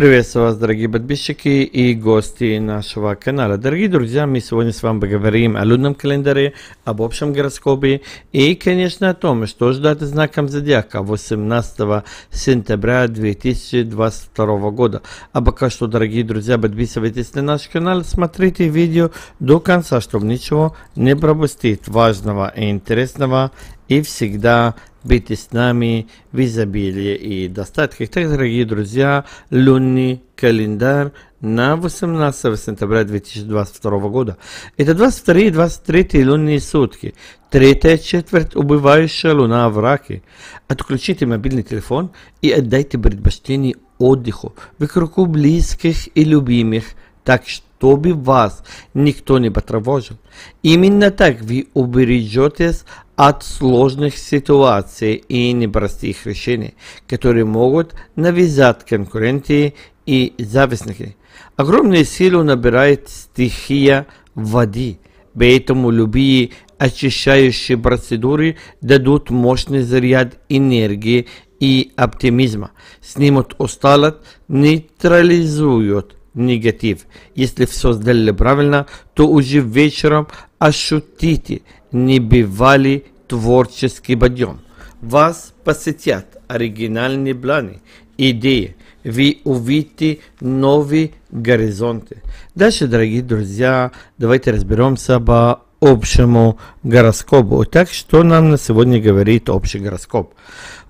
Приветствую вас, дорогие подписчики и гости нашего канала. Дорогие друзья, мы сегодня с вами поговорим о лунном календаре, об общем гороскопе и, конечно, о том, что ждать знаком зодиака 18 сентября 2022 года. А пока что, дорогие друзья, подписывайтесь на наш канал, смотрите видео до конца, чтобы ничего не пропустить важного и интересного и всегда быть с нами в изобилии и достатке. Итак, дорогие друзья, лунный календарь на 18 сентября 2022 года. Это 22 и 23 лунные сутки. Третья четверть убывающая луна в раке. Отключите мобильный телефон и отдайте предпочтение отдыху в близких и любимых, так чтобы вас никто не потревожил. Именно так вы убережетесь от сложных ситуаций и непростых решений, которые могут навязать конкуренты и завистники. Огромную силу набирает стихия воды, поэтому любые очищающие процедуры дадут мощный заряд энергии и оптимизма, снимут усталость, нейтрализуют негатив. Если все сделали правильно, то уже вечером ощутите небывалый творческий подъем. Вас посетят оригинальные планы, идеи. Вы увидите новые горизонты. Дальше, дорогие друзья, давайте разберемся по общему гороскопу. Так, что нам на сегодня говорит общий гороскоп?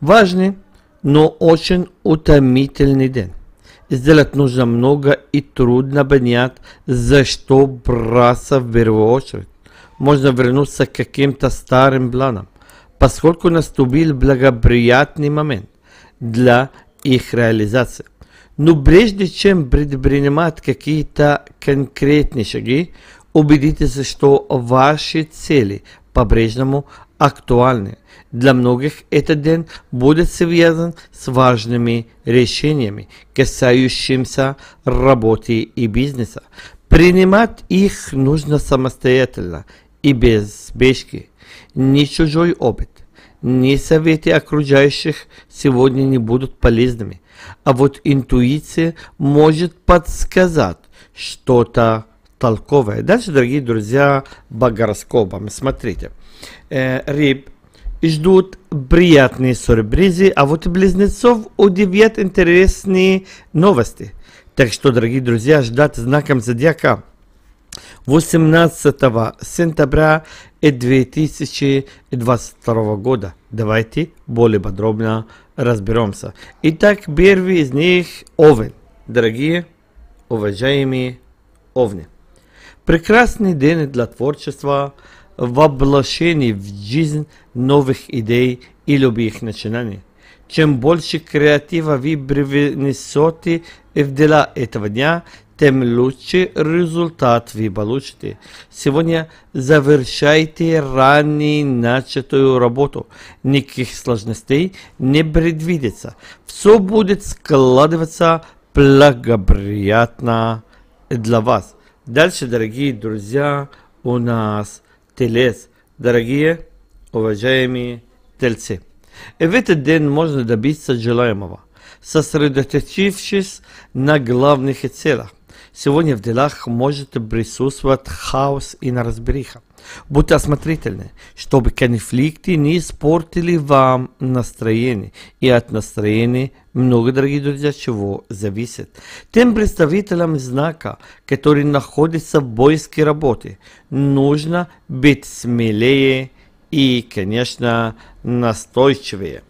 Важный, но очень утомительный день. Сделать нужно много и трудно понять, за что браться в первую очередь можно вернуться к каким-то старым планам, поскольку наступил благоприятный момент для их реализации. Но прежде чем предпринимать какие-то конкретные шаги, убедитесь, что ваши цели по-прежнему актуальны. Для многих этот день будет связан с важными решениями, касающимися работы и бизнеса. Принимать их нужно самостоятельно и без спешки, ни чужой опыт, ни советы окружающих сегодня не будут полезными. А вот интуиция может подсказать что-то толковое. Дальше, дорогие друзья, по гороскопам. Смотрите. Э, рыб ждут приятные сюрпризы, а вот близнецов удивят интересные новости. Так что, дорогие друзья, ждать знаком зодиака 18 сентября 2022 года. Давайте более подробно разберемся. Итак, первый из них Овен. Дорогие, уважаемые Овны. Прекрасный день для творчества, воплощения в жизнь новых идей и любых начинаний. Чем больше креатива вы привнесете в дела этого дня, тем лучше результат вы получите. Сегодня завершайте ранее начатую работу. Никаких сложностей не предвидится. Все будет складываться благоприятно для вас. Дальше, дорогие друзья, у нас телес. Дорогие, уважаемые тельцы. И в этот день можно добиться желаемого, сосредоточившись на главных целях. Сегодня в делах может присутствовать хаос и неразбериха. Будьте осмотрительны, чтобы конфликты не испортили вам настроение. И от настроения много, дорогие друзья, чего зависит. Тем представителям знака, которые находятся в поиске работы, нужно быть смелее и, конечно, настойчивее.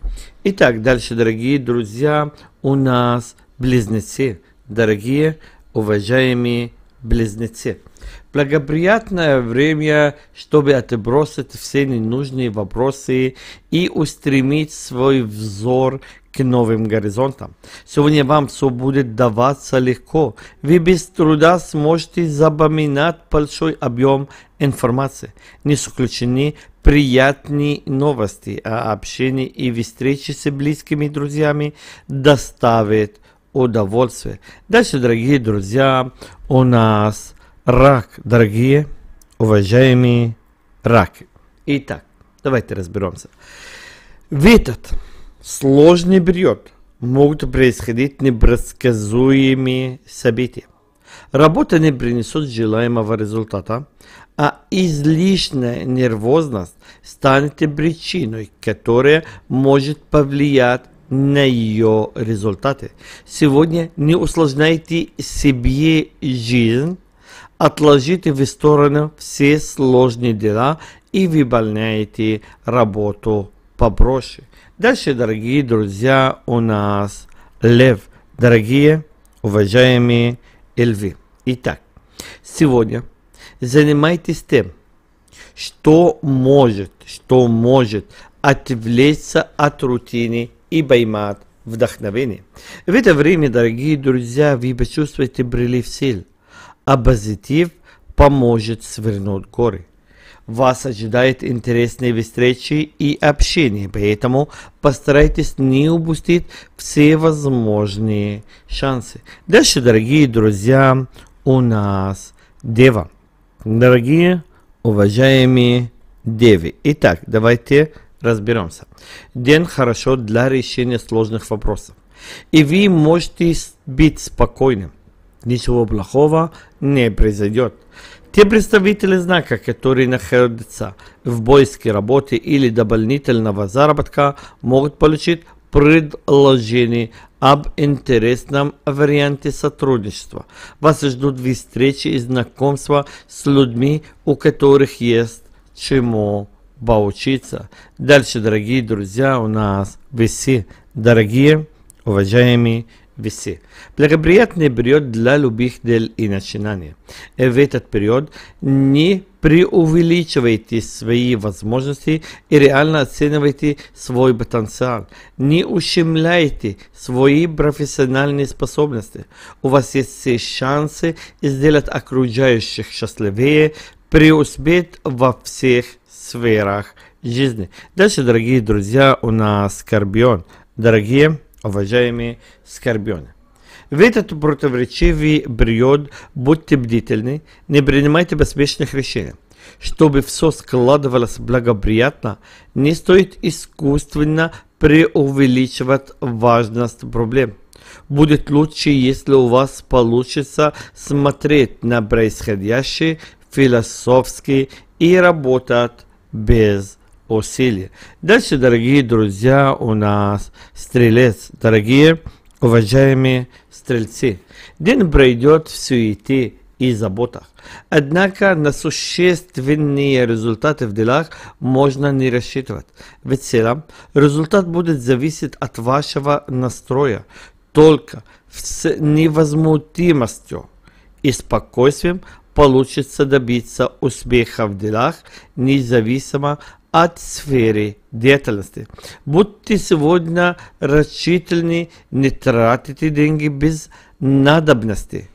Итак, дальше, дорогие друзья, у нас близнецы. Дорогие уважаемые близнецы. Благоприятное время, чтобы отбросить все ненужные вопросы и устремить свой взор к новым горизонтам. Сегодня вам все будет даваться легко. Вы без труда сможете запоминать большой объем информации. Не исключены приятные новости, а общение и встречи с близкими друзьями доставят удовольствие. Дальше, дорогие друзья, у нас рак, дорогие, уважаемые раки. Итак, давайте разберемся. В этот сложный период могут происходить непредсказуемые события. Работа не принесет желаемого результата, а излишняя нервозность станет причиной, которая может повлиять на ее результаты. Сегодня не усложняйте себе жизнь, отложите в сторону все сложные дела и выполняйте работу попроще. Дальше, дорогие друзья, у нас лев. Дорогие, уважаемые львы. Итак, сегодня занимайтесь тем, что может, что может отвлечься от рутины и поймать вдохновение. В это время, дорогие друзья, вы почувствуете прилив сил, а позитив поможет свернуть горы. Вас ожидает интересные встречи и общение, поэтому постарайтесь не упустить все возможные шансы. Дальше, дорогие друзья, у нас Дева. Дорогие, уважаемые Деви. Итак, давайте разберемся. День хорошо для решения сложных вопросов. И вы можете быть спокойным. Ничего плохого не произойдет. Те представители знака, которые находятся в поиске работы или дополнительного заработка, могут получить предложение об интересном варианте сотрудничества. Вас ждут встречи и знакомства с людьми, у которых есть чему поучиться. Дальше, дорогие друзья, у нас весы. Дорогие, уважаемые весы. Благоприятный период для любых дел и начинаний. И в этот период не преувеличивайте свои возможности и реально оценивайте свой потенциал. Не ущемляйте свои профессиональные способности. У вас есть все шансы сделать окружающих счастливее, преуспеть во всех сферах жизни. Дальше, дорогие друзья, у нас Скорпион. Дорогие, уважаемые Скорпионы. В этот противоречивый период будьте бдительны, не принимайте поспешных решений. Чтобы все складывалось благоприятно, не стоит искусственно преувеличивать важность проблем. Будет лучше, если у вас получится смотреть на происходящее философски и работать без усилий. Дальше, дорогие друзья, у нас стрелец. Дорогие, уважаемые стрельцы, день пройдет в суете и заботах. Однако на существенные результаты в делах можно не рассчитывать. В целом, результат будет зависеть от вашего настроя. Только с невозмутимостью и спокойствием получится добиться успеха в делах, независимо от сферы деятельности. Будьте сегодня рассчитаны, не тратите деньги без надобности.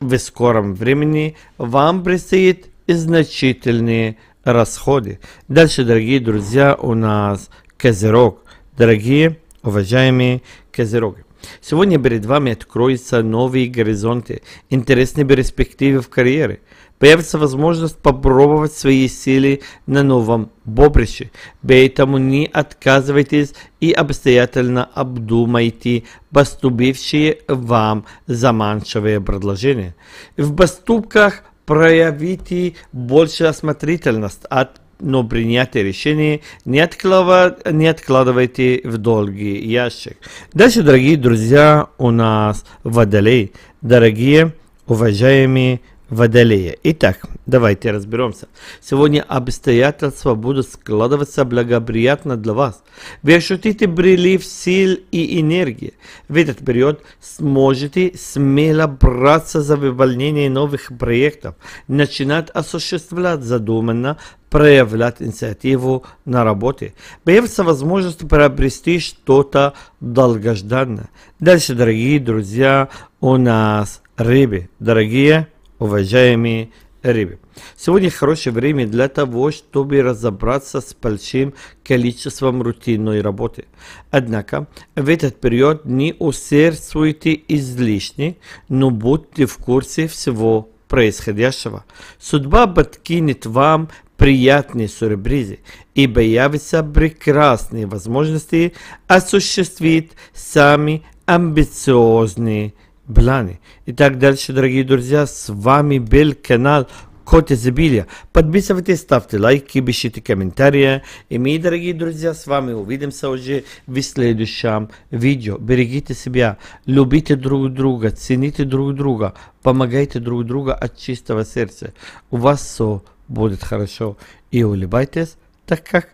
В скором времени вам предстоит значительные расходы. Дальше, дорогие друзья, у нас Козерог. Дорогие, уважаемые Козероги. Сегодня перед вами откроются новые горизонты, интересные перспективы в карьере. Появится возможность попробовать свои силы на новом поприще. Поэтому не отказывайтесь и обстоятельно обдумайте поступившие вам заманчивые предложения. В поступках проявите больше осмотрительность от но принятие решения не, откладывай, не откладывайте в долгий ящик. Дальше, дорогие друзья, у нас водолей. Дорогие, уважаемые Водолея. Итак, давайте разберемся. Сегодня обстоятельства будут складываться благоприятно для вас. Вы ощутите прилив сил и энергии. В этот период сможете смело браться за выполнение новых проектов, начинать осуществлять задуманно, проявлять инициативу на работе. Появится возможность приобрести что-то долгожданное. Дальше, дорогие друзья, у нас рыбы. Дорогие уважаемые рыбы. Сегодня хорошее время для того, чтобы разобраться с большим количеством рутинной работы. Однако в этот период не усердствуйте излишне, но будьте в курсе всего происходящего. Судьба подкинет вам приятные сюрпризы и появятся прекрасные возможности осуществить сами амбициозные планы. Итак, дальше, дорогие друзья, с вами был канал Код изобилия. Подписывайтесь, ставьте лайки, пишите комментарии. И мы, дорогие друзья, с вами увидимся уже в следующем видео. Берегите себя, любите друг друга, цените друг друга, помогайте друг другу от чистого сердца. У вас все будет хорошо. И улыбайтесь, так как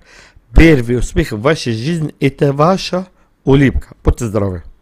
первый успех в вашей жизни это ваша улыбка. Будьте здоровы!